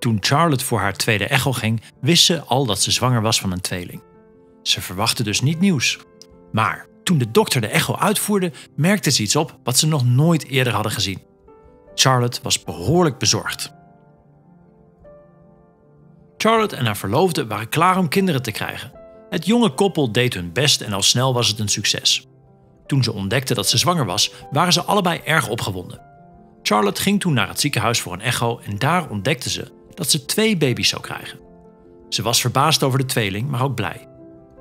Toen Charlotte voor haar tweede echo ging, wist ze al dat ze zwanger was van een tweeling. Ze verwachtte dus niet nieuws. Maar toen de dokter de echo uitvoerde, merkte ze iets op wat ze nog nooit eerder hadden gezien. Charlotte was behoorlijk bezorgd. Charlotte en haar verloofde waren klaar om kinderen te krijgen. Het jonge koppel deed hun best en al snel was het een succes. Toen ze ontdekte dat ze zwanger was, waren ze allebei erg opgewonden. Charlotte ging toen naar het ziekenhuis voor een echo en daar ontdekte ze dat ze twee baby's zou krijgen. Ze was verbaasd over de tweeling, maar ook blij.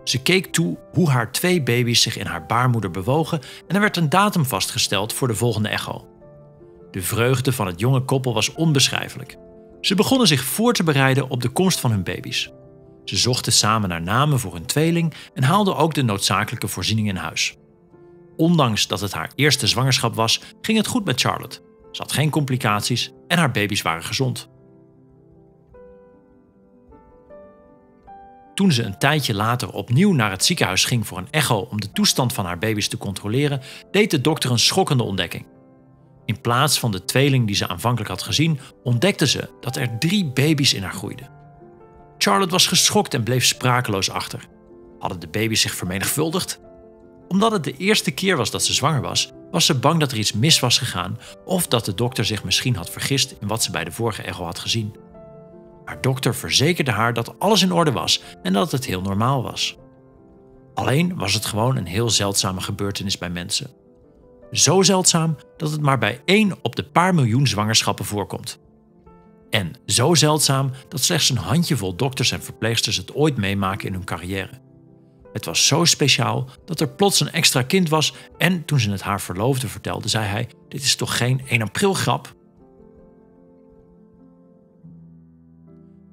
Ze keek toe hoe haar twee baby's zich in haar baarmoeder bewogen en er werd een datum vastgesteld voor de volgende echo. De vreugde van het jonge koppel was onbeschrijfelijk. Ze begonnen zich voor te bereiden op de komst van hun baby's. Ze zochten samen naar namen voor hun tweeling en haalden ook de noodzakelijke voorzieningen in huis. Ondanks dat het haar eerste zwangerschap was, ging het goed met Charlotte. Ze had geen complicaties en haar baby's waren gezond. Toen ze een tijdje later opnieuw naar het ziekenhuis ging voor een echo om de toestand van haar baby's te controleren, deed de dokter een schokkende ontdekking. In plaats van de tweeling die ze aanvankelijk had gezien, ontdekte ze dat er drie baby's in haar groeiden. Charlotte was geschokt en bleef sprakeloos achter. Hadden de baby's zich vermenigvuldigd? Omdat het de eerste keer was dat ze zwanger was, was ze bang dat er iets mis was gegaan of dat de dokter zich misschien had vergist in wat ze bij de vorige echo had gezien. Haar dokter verzekerde haar dat alles in orde was en dat het heel normaal was. Alleen was het gewoon een heel zeldzame gebeurtenis bij mensen. Zo zeldzaam dat het maar bij één op de paar miljoen zwangerschappen voorkomt. En zo zeldzaam dat slechts een handjevol dokters en verpleegsters het ooit meemaken in hun carrière. Het was zo speciaal dat er plots een extra kind was en toen ze het haar verloofde vertelde, zei hij: Dit is toch geen 1 april grap?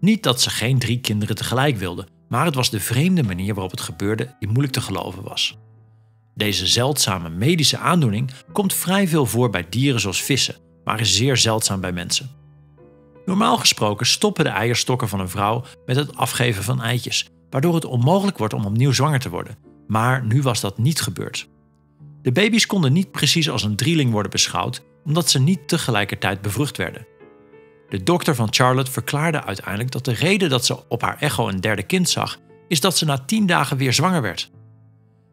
Niet dat ze geen drie kinderen tegelijk wilde, maar het was de vreemde manier waarop het gebeurde die moeilijk te geloven was. Deze zeldzame medische aandoening komt vrij veel voor bij dieren zoals vissen, maar is zeer zeldzaam bij mensen. Normaal gesproken stoppen de eierstokken van een vrouw met het afgeven van eitjes, waardoor het onmogelijk wordt om opnieuw zwanger te worden. Maar nu was dat niet gebeurd. De baby's konden niet precies als een drieling worden beschouwd, omdat ze niet tegelijkertijd bevrucht werden. De dokter van Charlotte verklaarde uiteindelijk dat de reden dat ze op haar echo een derde kind zag, is dat ze na tien dagen weer zwanger werd.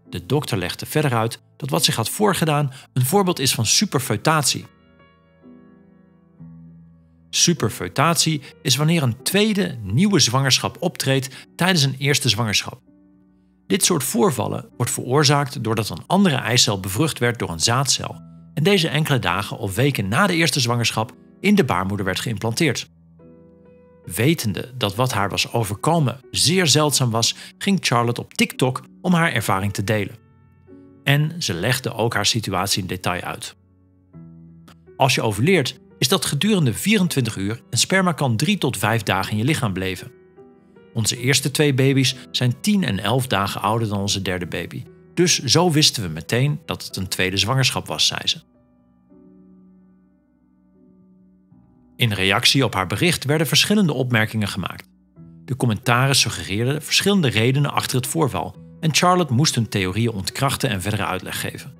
De dokter legde verder uit dat wat zich had voorgedaan een voorbeeld is van superfeutatie. Superfeutatie is wanneer een tweede, nieuwe zwangerschap optreedt tijdens een eerste zwangerschap. Dit soort voorvallen wordt veroorzaakt doordat een andere eicel bevrucht werd door een zaadcel en deze enkele dagen of weken na de eerste zwangerschap in de baarmoeder werd geïmplanteerd. Wetende dat wat haar was overkomen zeer zeldzaam was, ging Charlotte op TikTok om haar ervaring te delen. En ze legde ook haar situatie in detail uit. Als je overleert, is dat gedurende 24 uur en sperma kan 3 tot 5 dagen in je lichaam blijven. Onze eerste twee baby's zijn 10 en 11 dagen ouder dan onze derde baby. Dus zo wisten we meteen dat het een tweede zwangerschap was, zei ze. In reactie op haar bericht werden verschillende opmerkingen gemaakt. De commentaren suggereerden verschillende redenen achter het voorval en Charlotte moest hun theorieën ontkrachten en verdere uitleg geven.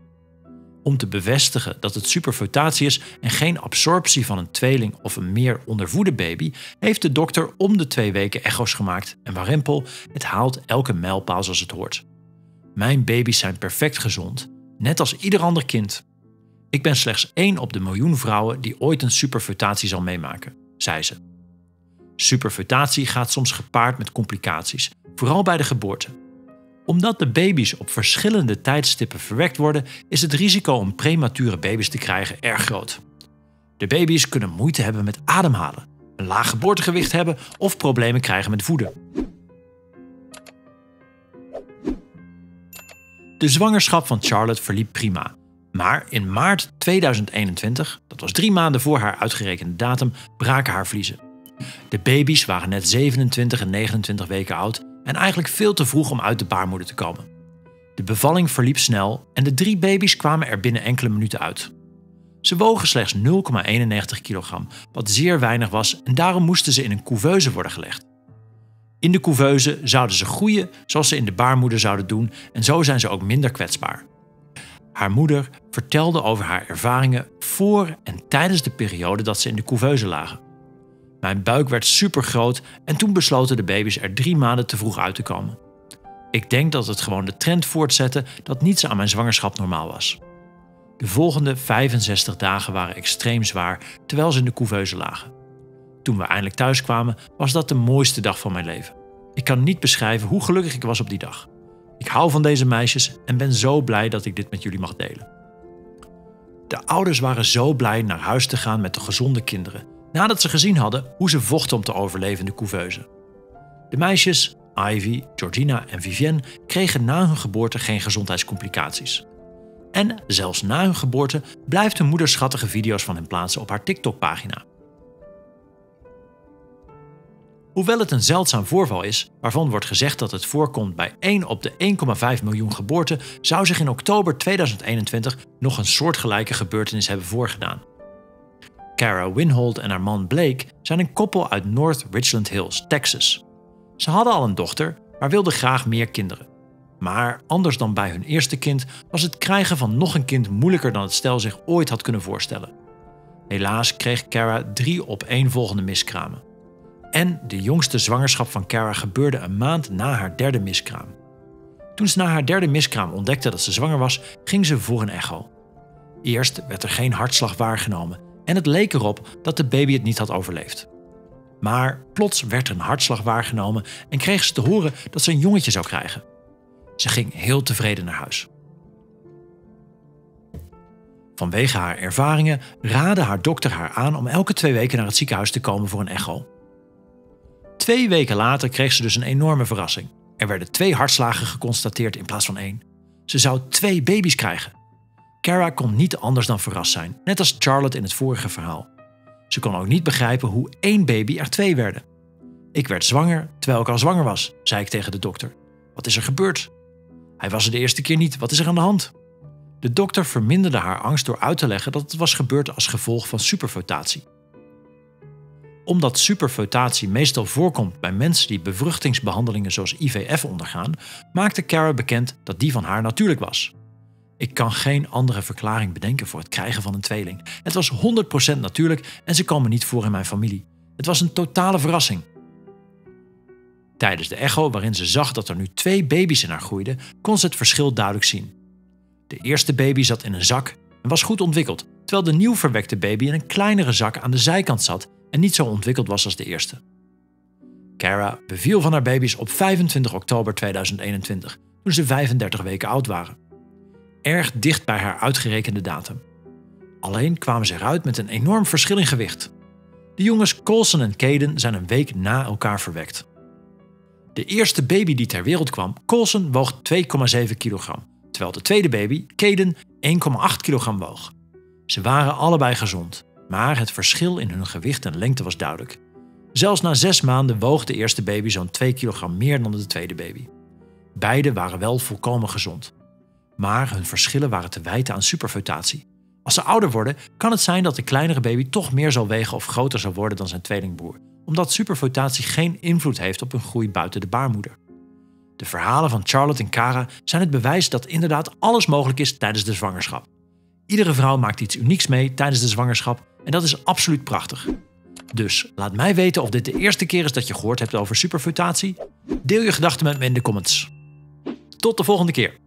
Om te bevestigen dat het superfetatie is en geen absorptie van een tweeling of een meer ondervoede baby, heeft de dokter om de twee weken echo's gemaakt en Warempel, het haalt elke mijlpaal zoals het hoort. Mijn baby's zijn perfect gezond, net als ieder ander kind. Ik ben slechts één op de miljoen vrouwen die ooit een superfetatie zal meemaken, zei ze. Superfetatie gaat soms gepaard met complicaties, vooral bij de geboorte. Omdat de baby's op verschillende tijdstippen verwekt worden, is het risico om premature baby's te krijgen erg groot. De baby's kunnen moeite hebben met ademhalen, een laag geboortegewicht hebben of problemen krijgen met voeden. De zwangerschap van Charlotte verliep prima maar in maart 2021, dat was drie maanden voor haar uitgerekende datum, braken haar vliezen. De baby's waren net 27 en 29 weken oud en eigenlijk veel te vroeg om uit de baarmoeder te komen. De bevalling verliep snel en de drie baby's kwamen er binnen enkele minuten uit. Ze wogen slechts 0,91 kilogram, wat zeer weinig was en daarom moesten ze in een couveuse worden gelegd. In de couveuse zouden ze groeien zoals ze in de baarmoeder zouden doen en zo zijn ze ook minder kwetsbaar. Haar moeder vertelde over haar ervaringen voor en tijdens de periode dat ze in de couveuse lagen. Mijn buik werd super groot en toen besloten de baby's er drie maanden te vroeg uit te komen. Ik denk dat het gewoon de trend voortzette dat niets aan mijn zwangerschap normaal was. De volgende 65 dagen waren extreem zwaar terwijl ze in de couveuse lagen. Toen we eindelijk thuis kwamen, was dat de mooiste dag van mijn leven. Ik kan niet beschrijven hoe gelukkig ik was op die dag. Ik hou van deze meisjes en ben zo blij dat ik dit met jullie mag delen. De ouders waren zo blij naar huis te gaan met de gezonde kinderen, nadat ze gezien hadden hoe ze vochten om te overleven in de couveuse. De meisjes, Ivy, Georgina en Vivienne, kregen na hun geboorte geen gezondheidscomplicaties. En zelfs na hun geboorte blijft hun moeder schattige video's van hen plaatsen op haar TikTok-pagina. Hoewel het een zeldzaam voorval is, waarvan wordt gezegd dat het voorkomt bij 1 op de 1,5 miljoen geboorten, zou zich in oktober 2021 nog een soortgelijke gebeurtenis hebben voorgedaan. Cara Winhold en haar man Blake zijn een koppel uit North Richland Hills, Texas. Ze hadden al een dochter, maar wilden graag meer kinderen. Maar anders dan bij hun eerste kind was het krijgen van nog een kind moeilijker dan het stel zich ooit had kunnen voorstellen. Helaas kreeg Cara drie opeenvolgende miskramen. En de jongste zwangerschap van Cara gebeurde een maand na haar derde miskraam. Toen ze na haar derde miskraam ontdekte dat ze zwanger was, ging ze voor een echo. Eerst werd er geen hartslag waargenomen en het leek erop dat de baby het niet had overleefd. Maar plots werd er een hartslag waargenomen en kreeg ze te horen dat ze een jongetje zou krijgen. Ze ging heel tevreden naar huis. Vanwege haar ervaringen raadde haar dokter haar aan om elke twee weken naar het ziekenhuis te komen voor een echo. Twee weken later kreeg ze dus een enorme verrassing. Er werden twee hartslagen geconstateerd in plaats van één. Ze zou twee baby's krijgen. Cara kon niet anders dan verrast zijn, net als Charlotte in het vorige verhaal. Ze kon ook niet begrijpen hoe één baby er twee werden. Ik werd zwanger terwijl ik al zwanger was, zei ik tegen de dokter. Wat is er gebeurd? Hij was er de eerste keer niet. Wat is er aan de hand? De dokter verminderde haar angst door uit te leggen dat het was gebeurd als gevolg van superfotatie omdat superfotatie meestal voorkomt bij mensen die bevruchtingsbehandelingen zoals IVF ondergaan, maakte Cara bekend dat die van haar natuurlijk was. Ik kan geen andere verklaring bedenken voor het krijgen van een tweeling. Het was 100% natuurlijk en ze komen niet voor in mijn familie. Het was een totale verrassing. Tijdens de echo, waarin ze zag dat er nu twee baby's in haar groeiden, kon ze het verschil duidelijk zien. De eerste baby zat in een zak en was goed ontwikkeld, terwijl de nieuw verwekte baby in een kleinere zak aan de zijkant zat en niet zo ontwikkeld was als de eerste. Cara beviel van haar baby's op 25 oktober 2021, toen ze 35 weken oud waren. Erg dicht bij haar uitgerekende datum. Alleen kwamen ze eruit met een enorm verschil in gewicht. De jongens Colson en Caden zijn een week na elkaar verwekt. De eerste baby die ter wereld kwam, Colson, woog 2,7 kilogram, terwijl de tweede baby, Caden, 1,8 kilogram woog. Ze waren allebei gezond maar het verschil in hun gewicht en lengte was duidelijk. Zelfs na zes maanden woog de eerste baby zo'n 2 kilogram meer dan de tweede baby. Beide waren wel volkomen gezond. Maar hun verschillen waren te wijten aan superfotatie. Als ze ouder worden, kan het zijn dat de kleinere baby toch meer zal wegen of groter zal worden dan zijn tweelingbroer, omdat superfotatie geen invloed heeft op hun groei buiten de baarmoeder. De verhalen van Charlotte en Cara zijn het bewijs dat inderdaad alles mogelijk is tijdens de zwangerschap. Iedere vrouw maakt iets unieks mee tijdens de zwangerschap en dat is absoluut prachtig. Dus laat mij weten of dit de eerste keer is dat je gehoord hebt over superfutatie. Deel je gedachten met me in de comments. Tot de volgende keer.